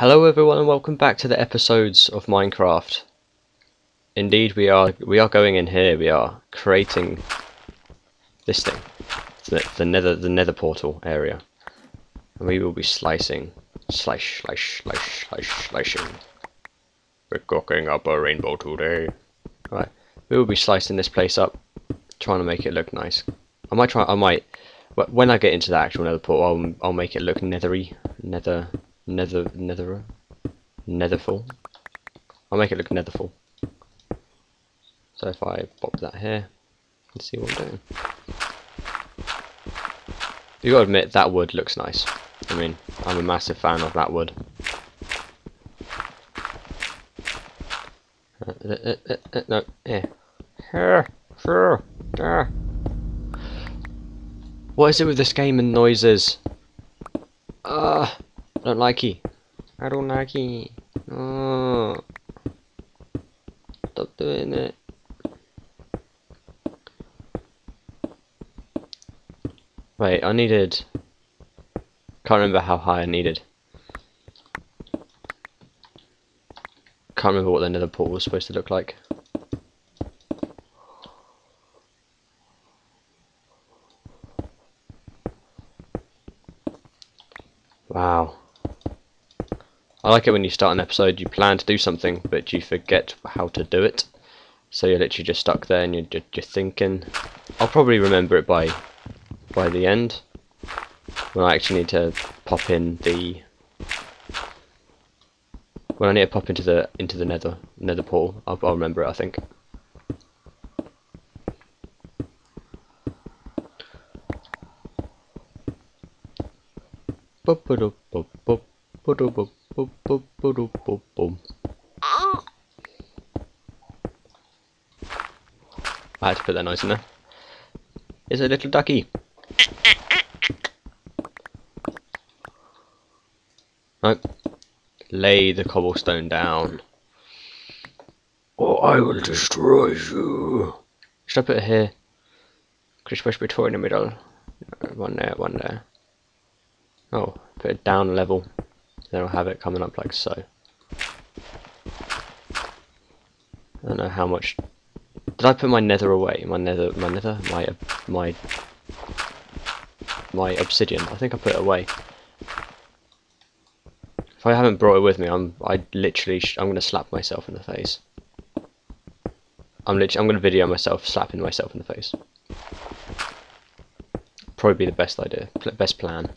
Hello everyone and welcome back to the episodes of Minecraft. Indeed we are we are going in here, we are creating this thing. The, the nether the nether portal area. And we will be slicing. Slice, slice, slice, slice, slicing. We're cooking up a rainbow today. Right. We will be slicing this place up, trying to make it look nice. I might try I might when I get into the actual nether portal I'll I'll make it look nethery. Nether nether nether netherful. I'll make it look netherful. So if I pop that here, let's see what I'm doing. You gotta admit that wood looks nice. I mean, I'm a massive fan of that wood. Uh, uh, uh, uh no, yeah. Here, sure, there. What is it with this game and noises? Ah. Don't like it. I don't like it. Oh. Stop doing it. Wait, I needed... Can't remember how high I needed. Can't remember what the nether portal was supposed to look like. I like it when you start an episode, you plan to do something, but you forget how to do it. So you're literally just stuck there and you're, you're thinking. I'll probably remember it by by the end, when I actually need to pop in the when I need to pop into the into the nether nether portal. I'll, I'll remember it. I think. Boop, boop, boop, boop. I had to put that noise in there. It's a little ducky. No. Lay the cobblestone down. Or I will destroy you. Should I put it here? Chris Bush in the middle. Uh, one there, one there. Oh, put it down level. Then I'll have it coming up like so. I don't know how much. Did I put my nether away? My nether, my nether, my my my obsidian. I think I put it away. If I haven't brought it with me, I'm I literally I'm gonna slap myself in the face. I'm literally I'm gonna video myself slapping myself in the face. Probably be the best idea, best plan.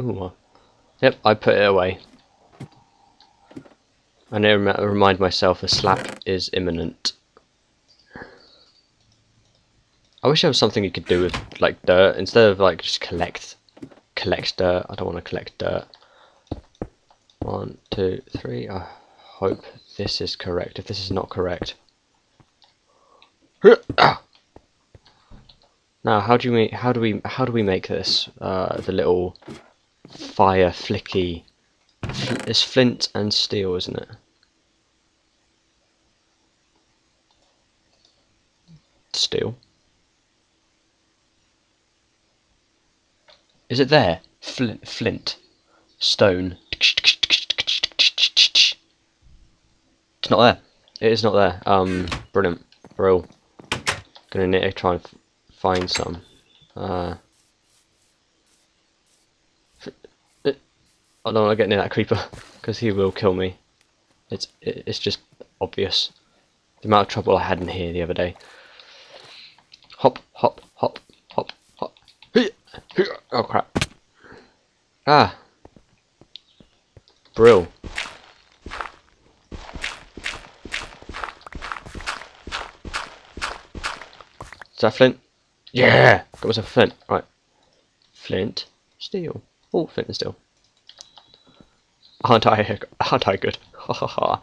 Ooh. Yep, I put it away. I need to remind myself a slap is imminent. I wish there was something you could do with like dirt instead of like just collect collect dirt. I don't want to collect dirt. One, two, three. I hope this is correct. If this is not correct. Now, how do we how do we how do we make this uh, the little fire flicky? It's flint and steel, isn't it? Steel. Is it there? Flint, flint, stone. It's not there. It is not there. Um, brilliant. Real. Gonna need to try and find some. Uh, I don't want to get near that creeper because he will kill me. It's it's just obvious. The amount of trouble I had in here the other day. Hop, hop, hop, hop, hop. Oh crap. Ah. Brill. Is that flint? Yeah! Got myself a flint. Right. Flint, steel. Oh, flint and steel. Aren't I, aren't I good? Ha ha ha.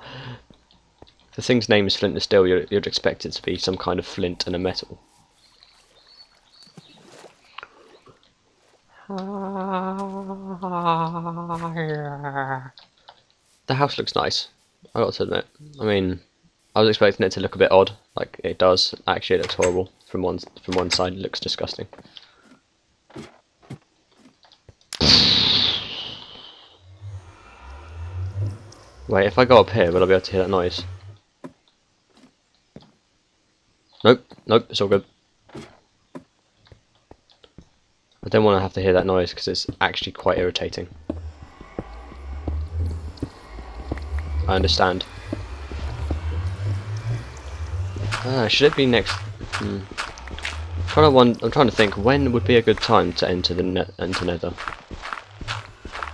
The thing's name is flint and steel, you'd, you'd expect it to be some kind of flint and a metal. Ah, the house looks nice, I got to admit. I mean, I was expecting it to look a bit odd, like it does. Actually, it looks horrible from one from one side. It looks disgusting. Wait, if I go up here, will I be able to hear that noise? Nope, nope, it's all good. I don't want to have to hear that noise because it's actually quite irritating. I understand. Ah, should it be next? Hmm. Trying to one, I'm trying to think when would be a good time to enter the net, enter Nether.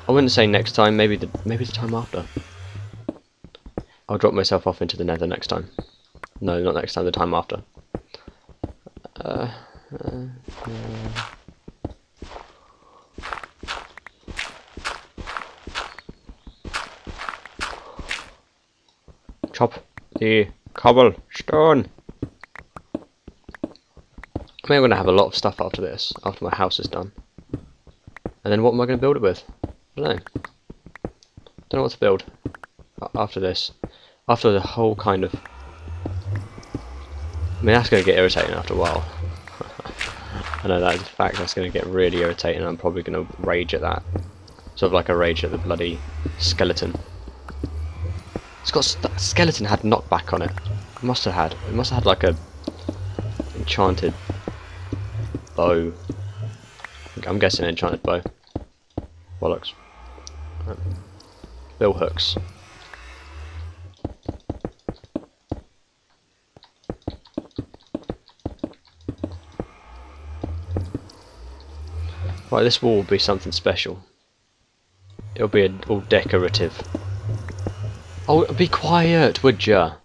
I wouldn't say next time. Maybe the maybe the time after. I'll drop myself off into the Nether next time. No, not next time. The time after. Uh, uh, Chop the cobblestone. I think I'm going to have a lot of stuff after this, after my house is done. And then what am I going to build it with? I don't know. Don't know what to build after this. After the whole kind of... I mean, that's going to get irritating after a while. I know that is a fact, that's going to get really irritating I'm probably going to rage at that. Sort of like a rage at the bloody skeleton. It's got skeleton had knockback on it. It must have had. It must have had like a enchanted bow. I'm guessing enchanted bow. Bollocks. Bill hooks. Right, this wall will be something special. It'll be a, all decorative. Oh, be quiet, would ya?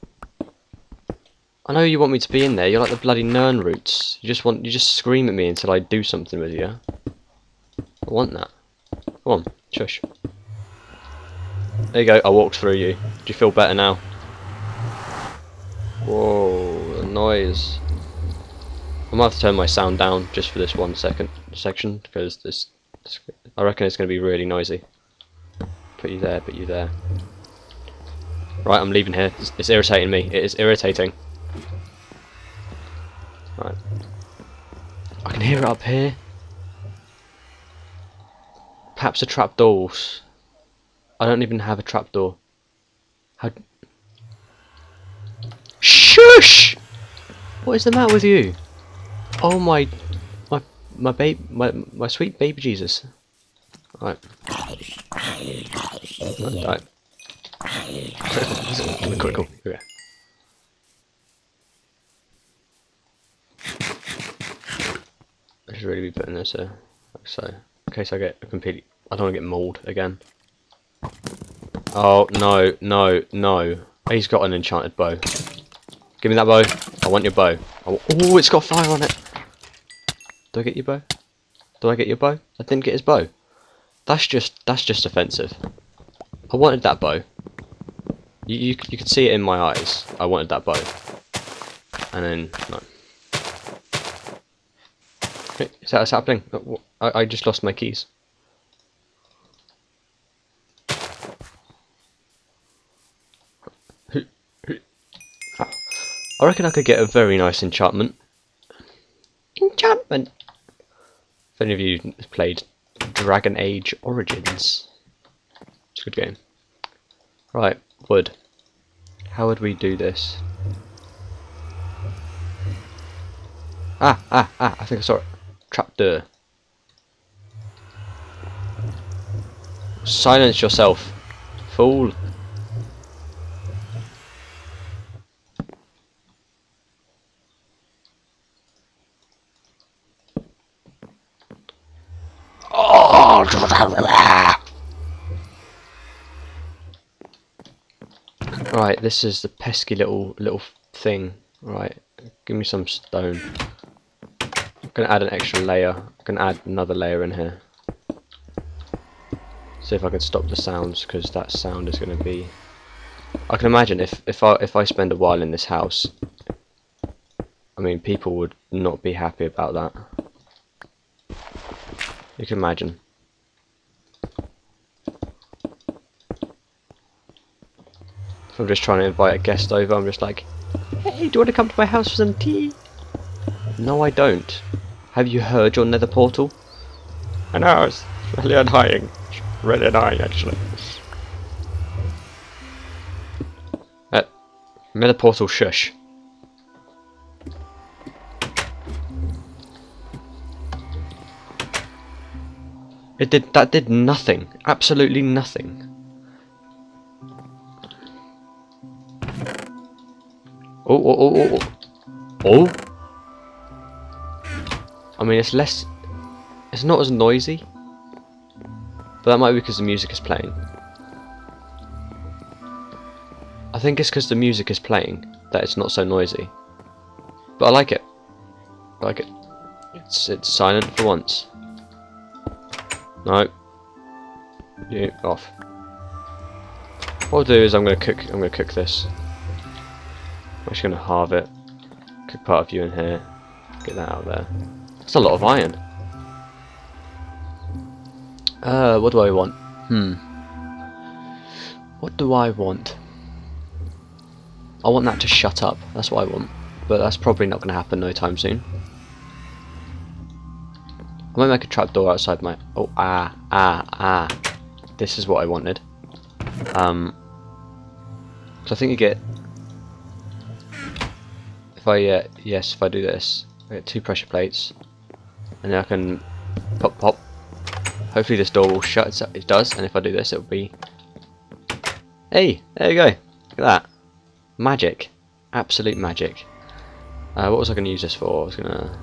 I know you want me to be in there. You're like the bloody Nirnroots. You just want you just scream at me until I do something with you. I want that. Come on, shush. There you go. I walked through you. Do you feel better now? Whoa, the noise. I might have to turn my sound down just for this one second section because this, this I reckon it's going to be really noisy. Put you there, put you there. Right, I'm leaving here. It's, it's irritating me. It is irritating. Right. I can hear it up here. Perhaps a trapdoor. I don't even have a trapdoor. How... Shush! What is the matter with you? Oh my, my, my baby, my, my sweet baby Jesus. Right. Right. Cool, cool. Okay. Should really be putting this here, like so, in case I get a complete. I don't want to get mauled again. Oh no, no, no! He's got an enchanted bow. Give me that bow. I want your bow. Oh, it's got fire on it. Do I get your bow? Do I get your bow? I didn't get his bow. That's just that's just offensive. I wanted that bow. You, you, you could see it in my eyes. I wanted that bow. And then, no. Is that what's happening? I, I just lost my keys. I reckon I could get a very nice enchantment. Enchantment! If any of you played Dragon Age Origins, it's a good game. Right, wood. How would we do this? Ah, ah, ah, I think I saw it. Trapdoor. Silence yourself, fool. Right, this is the pesky little little thing. Right, give me some stone. I'm gonna add an extra layer. I'm gonna add another layer in here. See if I can stop the sounds because that sound is gonna be. I can imagine if if I if I spend a while in this house. I mean, people would not be happy about that. You can imagine. I'm just trying to invite a guest over, I'm just like, hey, do you want to come to my house for some tea? No, I don't. Have you heard your nether portal? I know, it's really annoying. It's really annoying, actually. Uh, nether portal shush. It did that did nothing. Absolutely nothing. Oh oh oh oh oh. oh? I mean it's less it's not as noisy. But that might be because the music is playing. I think it's because the music is playing that it's not so noisy. But I like it. I like it. It's it's silent for once. No. You off. What I'll do is I'm gonna cook I'm gonna cook this. I'm just gonna halve it. Cook part of you in here. Get that out there. That's a lot of iron. Uh what do I want? Hmm. What do I want? I want that to shut up. That's what I want. But that's probably not gonna happen no time soon. I might make a trapdoor outside my... Oh, ah, ah, ah. This is what I wanted. Um, so I think you get... If I, uh, yes, if I do this, I get two pressure plates. And then I can pop, pop. Hopefully this door will shut, it does, and if I do this, it'll be... Hey, there you go. Look at that. Magic. Absolute magic. Uh, what was I going to use this for? I was going to...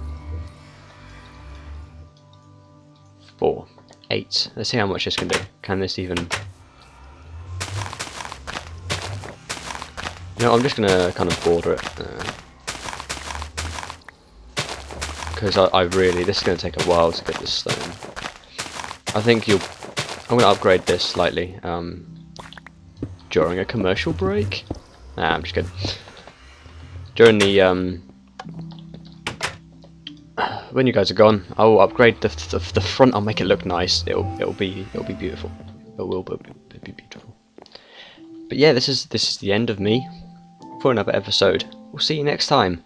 four, eight. Let's see how much this can do. Can this even... Know, I'm just going to kind of border it. Because I, I really... This is going to take a while to get this stone. I think you'll... I'm going to upgrade this slightly. Um, during a commercial break? Nah, I'm just kidding. During the... Um, when you guys are gone, I'll upgrade the, the, the front. I'll make it look nice. It'll it'll be it'll be beautiful. It will be, be beautiful. But yeah, this is this is the end of me for another episode. We'll see you next time.